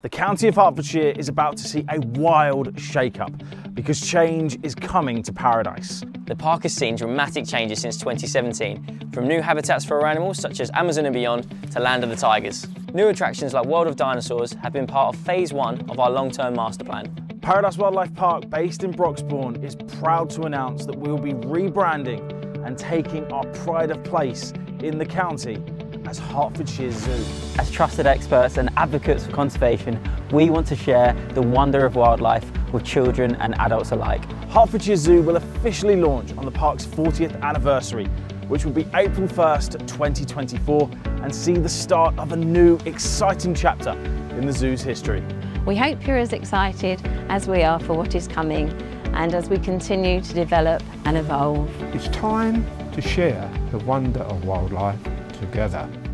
The county of Hertfordshire is about to see a wild shake-up because change is coming to paradise. The park has seen dramatic changes since 2017, from new habitats for our animals such as Amazon and beyond to Land of the Tigers. New attractions like World of Dinosaurs have been part of phase one of our long-term master plan. Paradise Wildlife Park, based in Broxbourne, is proud to announce that we will be rebranding and taking our pride of place in the county as Hertfordshire Zoo. As trusted experts and advocates for conservation, we want to share the wonder of wildlife with children and adults alike. Hertfordshire Zoo will officially launch on the park's 40th anniversary, which will be April 1st, 2024, and see the start of a new, exciting chapter in the zoo's history. We hope you're as excited as we are for what is coming and as we continue to develop and evolve. It's time to share the wonder of wildlife together.